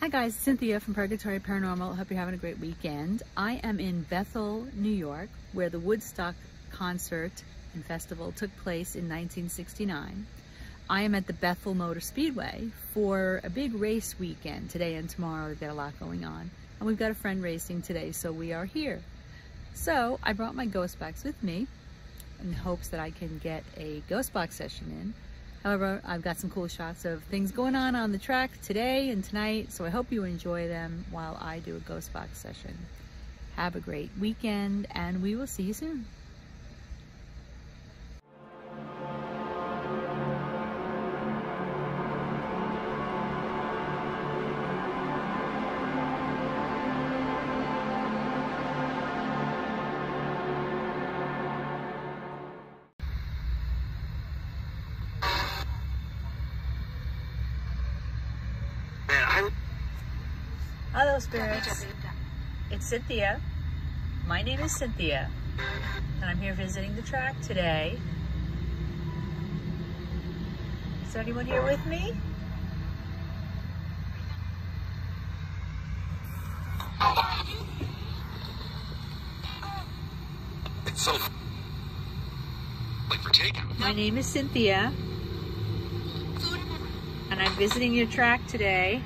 Hi guys, Cynthia from Purgatory Paranormal. Hope you're having a great weekend. I am in Bethel, New York, where the Woodstock concert and festival took place in 1969. I am at the Bethel Motor Speedway for a big race weekend today and tomorrow. We've got a lot going on. And we've got a friend racing today, so we are here. So I brought my ghost box with me in hopes that I can get a ghost box session in. However, I've got some cool shots of things going on on the track today and tonight, so I hope you enjoy them while I do a ghost box session. Have a great weekend, and we will see you soon. Hello, spirits. It's Cynthia. My name is Cynthia, and I'm here visiting the track today. Is there anyone here with me? It's so like for takeout. My name is Cynthia, and I'm visiting your track today.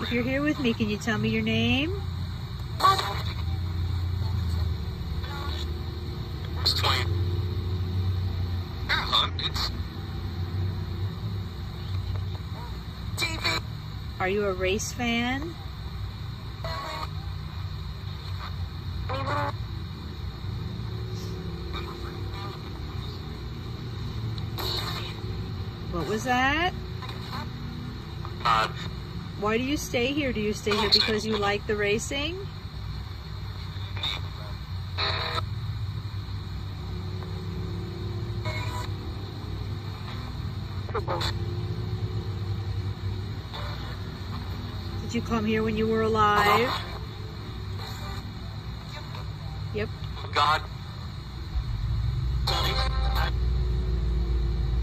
If you're here with me, can you tell me your name? It's 20. Yeah, huh? It's TV. Are you a race fan? What was that? Uh, Why do you stay here? Do you stay here because you like the racing? Did you come here when you were alive? Yep. God.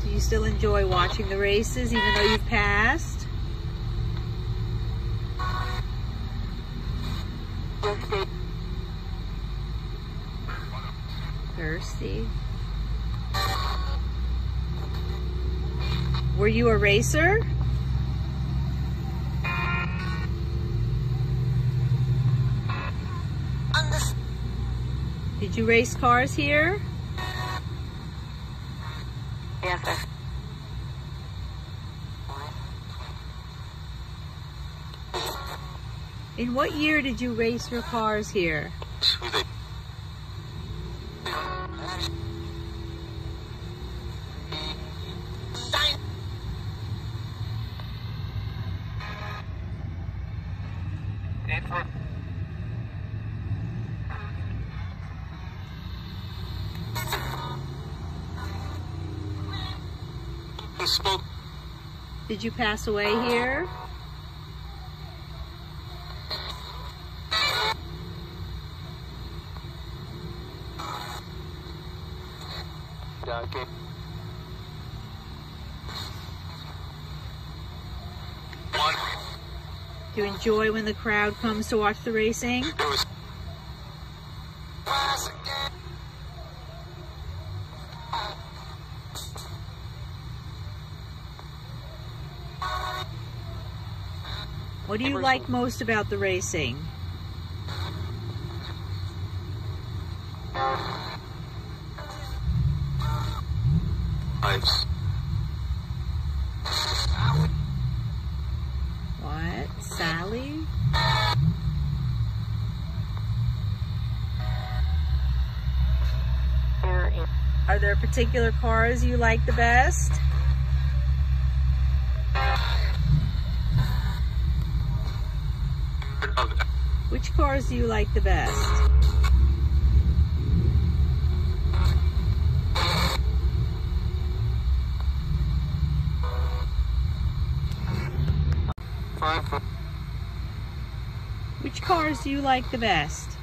Do you still enjoy watching the races even though you've passed? Thirsty. Were you a racer? Did you race cars here? Yes, sir. In what year did you race your cars here? Spoke. Did you pass away here? Okay. One. Do you enjoy when the crowd comes to watch the racing? What do you like most about the racing? Ice. What? Sally? Are there particular cars you like the best? Which cars do you like the best? Which cars do you like the best?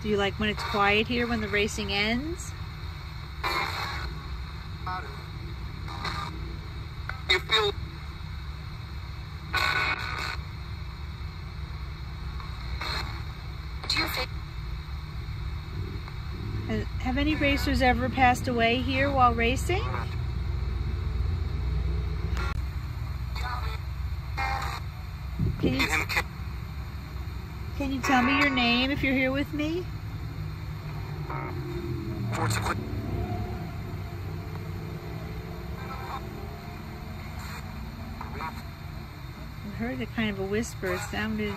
Do you like when it's quiet here when the racing ends? You feel Has- Have any racers ever passed away here while racing? Can you, get him kicked. can you tell me your name if you're here with me? Quick. I heard a kind of a whisper. It sounded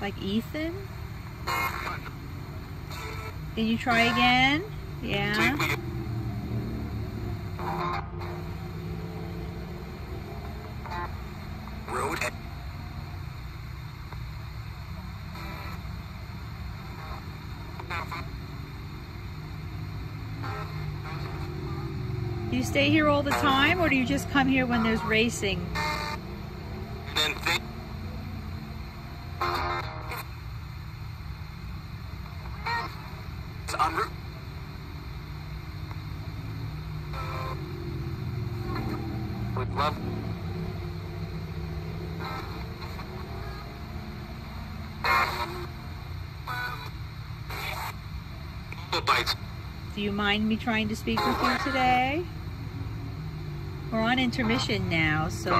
like Ethan. Did you try again? Yeah. Do you stay here all the time or do you just come here when there's racing? Love. Bites. Do you mind me trying to speak with you today? We're on intermission now, so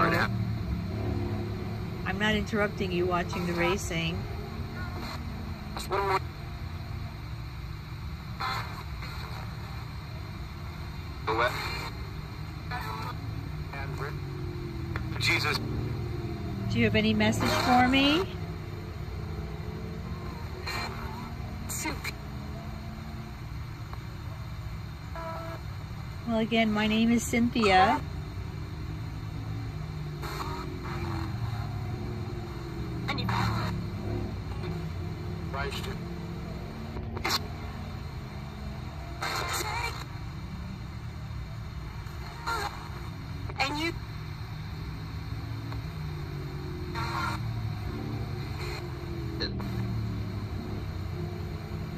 I'm not interrupting you watching the racing. Just one more. Go wet. And rip. Jesus. Do you have any message for me? Well, again, my name is Cynthia. And you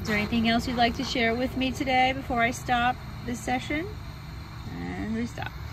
Is there anything else you'd like to share with me today before I stop this session? Stop.